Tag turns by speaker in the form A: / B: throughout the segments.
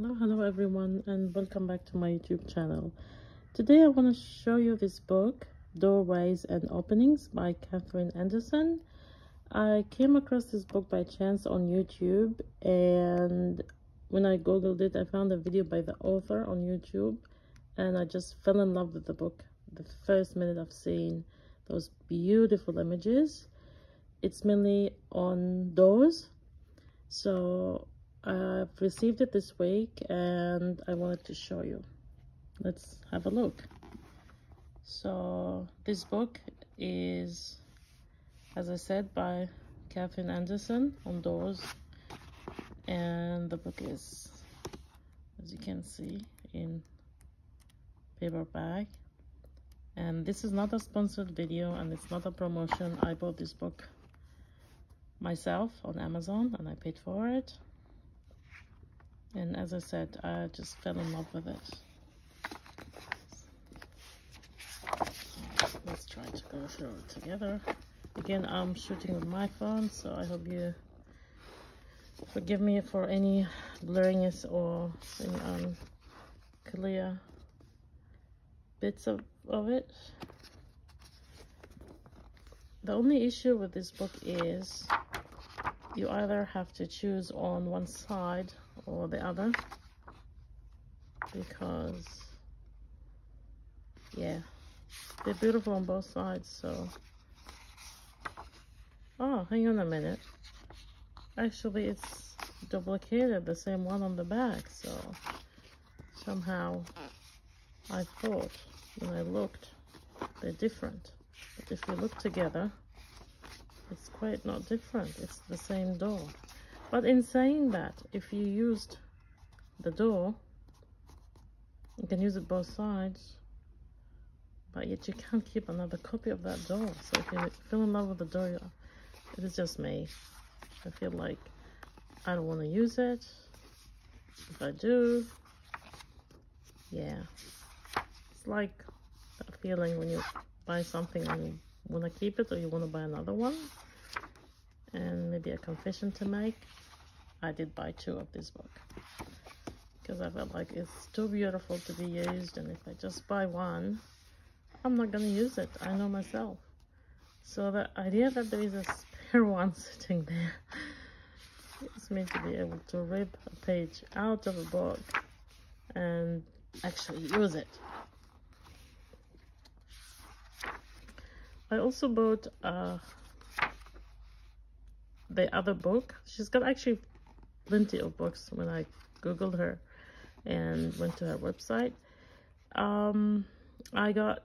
A: hello hello everyone and welcome back to my youtube channel. Today i want to show you this book doorways and openings by catherine anderson. I came across this book by chance on youtube and when i googled it i found a video by the author on youtube and i just fell in love with the book the first minute of seeing those beautiful images. It's mainly on doors so I've received it this week and I wanted to show you. Let's have a look. So this book is, as I said, by Catherine Anderson on doors. And the book is, as you can see, in paperback. And this is not a sponsored video and it's not a promotion. I bought this book myself on Amazon and I paid for it and as I said I just fell in love with it. Let's try to go through it together. Again I'm shooting with my phone so I hope you forgive me for any blurriness or any um, unclear bits of, of it. The only issue with this book is you either have to choose on one side or the other. Because yeah they're beautiful on both sides so. Oh hang on a minute. Actually it's duplicated the same one on the back so somehow I thought when I looked they're different. But if you look together quite not different it's the same door but in saying that, if you used the door, you can use it both sides, but yet you can't keep another copy of that door. So if you feel in love with the door, it is just me. I feel like I don't want to use it. If I do, yeah. It's like that feeling when you buy something and you want to keep it or you want to buy another one. And maybe a confession to make. I did buy two of this book. Because I felt like it's too beautiful to be used and if I just buy one I'm not gonna use it. I know myself. So the idea that there is a spare one sitting there it's me to be able to rip a page out of a book and actually use it. I also bought uh, the other book she's got actually plenty of books when I googled her and went to her website. Um, I got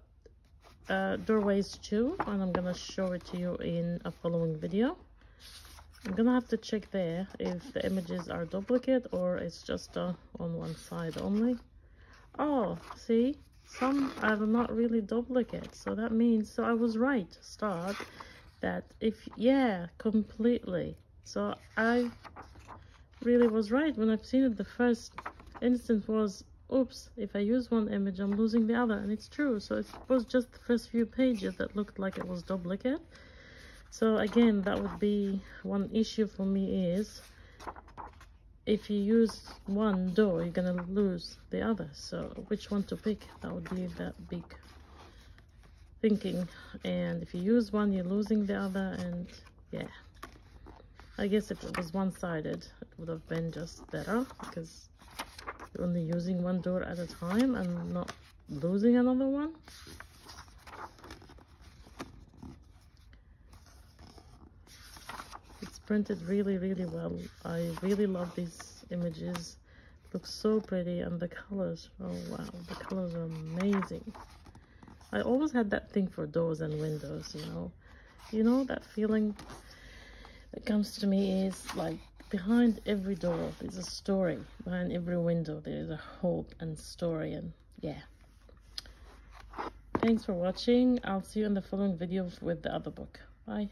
A: uh, Doorways 2 and I'm gonna show it to you in a following video. I'm gonna have to check there if the images are duplicate or it's just uh, on one side only. Oh, see, some are not really duplicate. So that means, so I was right start that if, yeah, completely. So I really was right when I've seen it. The first instance was, oops, if I use one image, I'm losing the other. And it's true. So it was just the first few pages that looked like it was duplicate. So again, that would be one issue for me is if you use one door, you're to lose the other. So which one to pick? That would be that big thinking. And if you use one, you're losing the other. And yeah. I guess if it was one-sided, it would have been just better because you're only using one door at a time and not losing another one. It's printed really, really well. I really love these images. looks so pretty and the colors, oh wow, the colors are amazing. I always had that thing for doors and windows, you know. You know that feeling that comes to me is like behind every door there's a story. Behind every window there's a hope and story and yeah. Thanks for watching. I'll see you in the following video with the other book. Bye